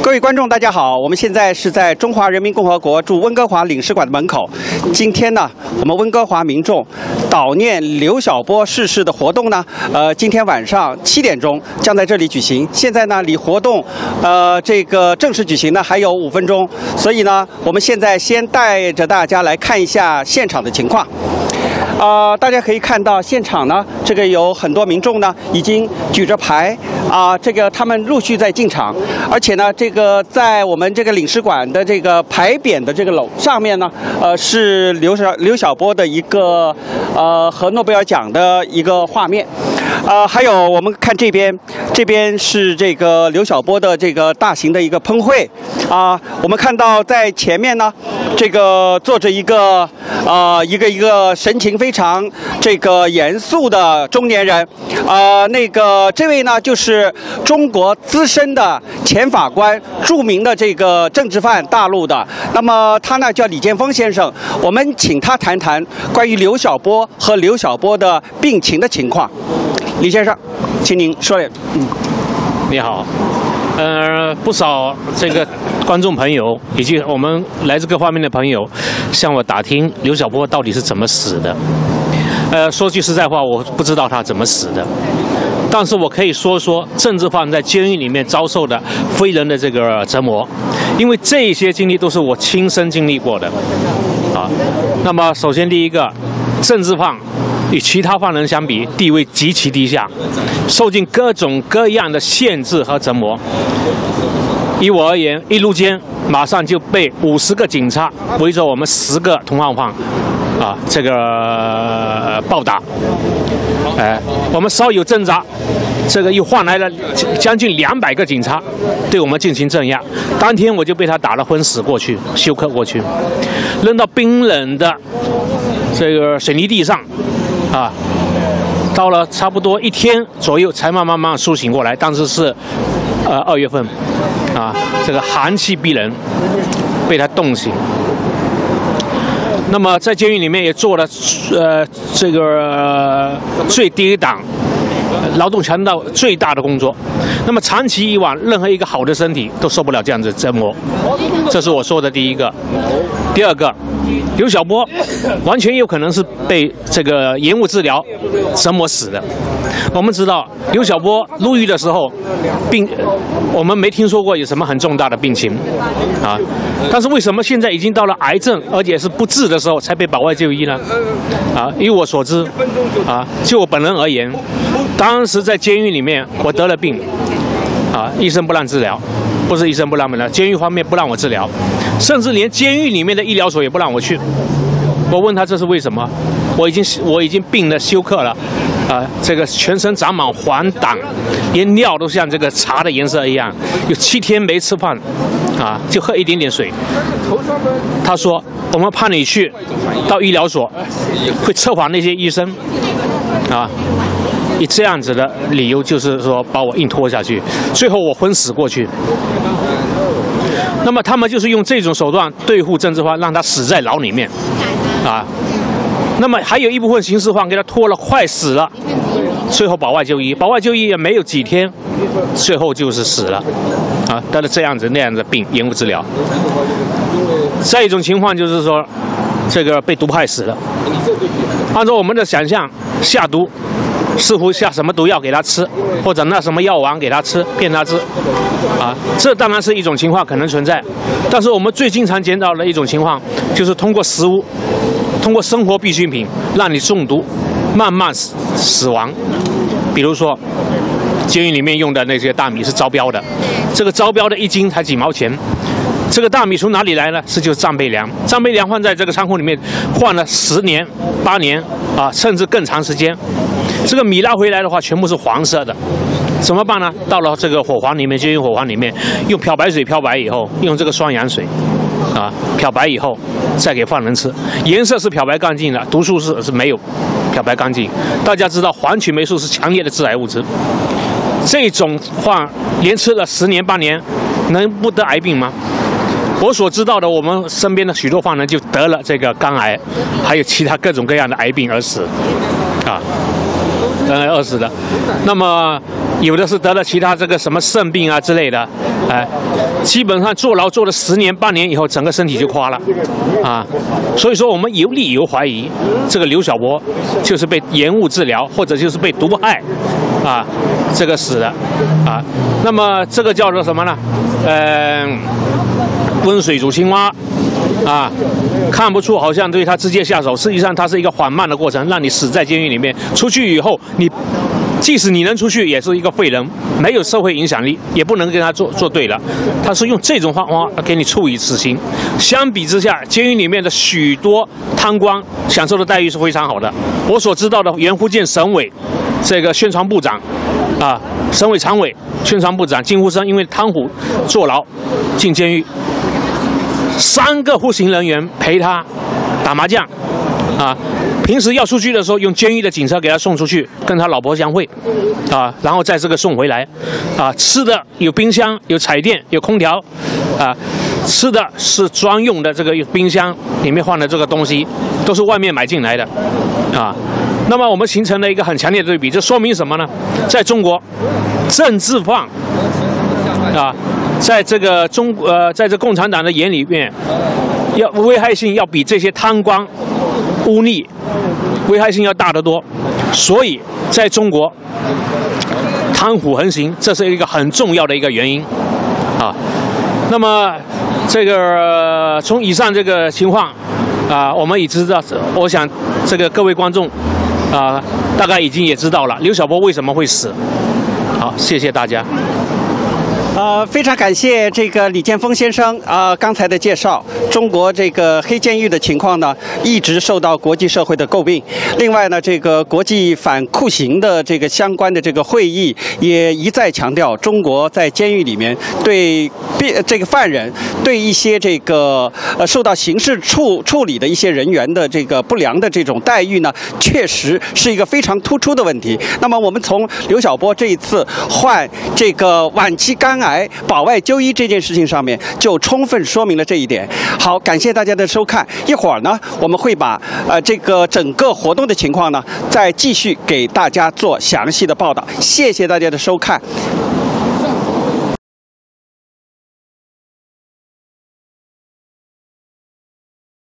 各位观众，大家好，我们现在是在中华人民共和国驻温哥华领事馆的门口。今天呢，我们温哥华民众悼念刘晓波逝世的活动呢，呃，今天晚上七点钟将在这里举行。现在呢，离活动，呃，这个正式举行呢还有五分钟，所以呢，我们现在先带着大家来看一下现场的情况。啊、大家可以看到现场呢，这个有很多民众呢已经举着牌啊、这个他们陆续在进场，而且呢，这个在我们这个领事馆的这个牌匾的这个楼上面呢，呃，是刘小刘晓波的一个呃和诺贝尔奖的一个画面，呃，还有我们看这边，这边是这个刘晓波的这个大型的一个喷绘啊、我们看到在前面呢，这个坐着一个呃一个一个神情非常这个严肃的中年人，呃，那个这位呢就是中国资深的前法官，著名的这个政治犯，大陆的。那么他呢叫李建峰先生，我们请他谈谈关于刘晓波和刘晓波的病情的情况。李先生，请您说两。嗯。你好，呃，不少这个观众朋友以及我们来自各方面的朋友向我打听刘晓波到底是怎么死的。呃，说句实在话，我不知道他怎么死的，但是我可以说说政治犯在监狱里面遭受的非人的这个折磨，因为这些经历都是我亲身经历过的。啊，那么首先第一个，政治犯与其他犯人相比，地位极其低下，受尽各种各样的限制和折磨。以我而言，一入监马上就被五十个警察围着我们十个同案犯，啊，这个、暴打。哎，我们稍有挣扎，这个又换来了将近两百个警察对我们进行镇压。当天我就被他打了昏死过去，休克过去，扔到冰冷的这个水泥地上，啊，到了差不多一天左右才慢慢慢苏醒过来。当时是呃二月份，啊，这个寒气逼人，被他冻醒。那么在监狱里面也做了呃这个、最低档。劳动强度最大的工作，那么长期以往，任何一个好的身体都受不了这样子折磨，这是我说的第一个。第二个，刘晓波完全有可能是被这个延误治疗折磨死的。我们知道刘晓波入狱的时候，病我们没听说过有什么很重大的病情啊，但是为什么现在已经到了癌症，而且是不治的时候才被保外就医呢？啊，依我所知，啊，就我本人而言，当时在监狱里面我得了病，啊，医生不让治疗，不是医生不让治疗，监狱方面不让我治疗，甚至连监狱里面的医疗所也不让我去。我问他这是为什么？我已经我已经病了休克了，啊，这个全身长满黄疸，连尿都像这个茶的颜色一样，有七天没吃饭，啊，就喝一点点水。他说我们怕你去到医疗所会策划那些医生，啊。以这样子的理由，就是说把我硬拖下去，最后我昏死过去。那么他们就是用这种手段对付政治犯，让他死在牢里面，啊。那么还有一部分刑事犯给他拖了快死了，最后保外就医，保外就医也没有几天，最后就是死了，啊，得了这样子那样的病，延误治疗。再一种情况就是说，这个被毒害死了。按照我们的想象，下毒。似乎下什么毒药给他吃，或者那什么药丸给他吃，骗他吃，啊，这当然是一种情况可能存在。但是我们最经常见到的一种情况，就是通过食物，通过生活必需品让你中毒，慢慢死死亡。比如说，监狱里面用的那些大米是招标的，这个招标的一斤才几毛钱。这个大米从哪里来呢？是就是战备粮，战备粮放在这个仓库里面，换了十年、八年啊，甚至更长时间。这个米拉回来的话，全部是黄色的，怎么办呢？到了这个火房里面，就用火房里面，用漂白水漂白以后，用这个双氧水，啊，漂白以后再给犯人吃，颜色是漂白干净的，毒素是是没有漂白干净。大家知道黄曲霉素是强烈的致癌物质，这种话连吃了十年八年，能不得癌病吗？我所知道的，我们身边的许多犯人就得了这个肝癌，还有其他各种各样的癌病而死，啊，肝癌而死的。那么有的是得了其他这个什么肾病啊之类的，哎，基本上坐牢坐了十年半年以后，整个身体就垮了，啊，所以说我们有理由怀疑这个刘晓波就是被延误治疗，或者就是被毒害，啊，这个死的，啊，那么这个叫做什么呢？嗯，温水煮青蛙。啊，看不出好像对他直接下手，实际上它是一个缓慢的过程，让你死在监狱里面。出去以后，你即使你能出去，也是一个废人，没有社会影响力，也不能跟他做做对了。他是用这种方法给你处以死刑。相比之下，监狱里面的许多贪官享受的待遇是非常好的。我所知道的，原福建省委这个宣传部长，啊，省委常委宣传部长金福生，因为贪腐坐牢进监狱。三个护行人员陪他打麻将，啊，平时要出去的时候用监狱的警车给他送出去，跟他老婆相会，啊，然后再这个送回来，啊，吃的有冰箱、有彩电、有空调，啊，吃的是专用的这个冰箱里面放的这个东西都是外面买进来的，啊，那么我们形成了一个很强烈的对比，这说明什么呢？在中国，政治犯，啊。在这个中呃，在这共产党的眼里面，要危害性要比这些贪官污吏危害性要大得多，所以在中国贪腐横行，这是一个很重要的一个原因啊。那么这个从以上这个情况啊，我们已知道，我想这个各位观众啊，大概已经也知道了刘晓波为什么会死。好，谢谢大家。呃，非常感谢这个李建峰先生啊刚才的介绍。中国这个黑监狱的情况呢，一直受到国际社会的诟病。另外呢，这个国际反酷刑的这个相关的这个会议也一再强调，中国在监狱里面对这个犯人，对一些这个呃受到刑事处处理的一些人员的这个不良的这种待遇呢，确实是一个非常突出的问题。那么我们从刘晓波这一次患这个晚期肝癌。来保外就医这件事情上面，就充分说明了这一点。好，感谢大家的收看。一会儿呢，我们会把呃这个整个活动的情况呢，再继续给大家做详细的报道。谢谢大家的收看。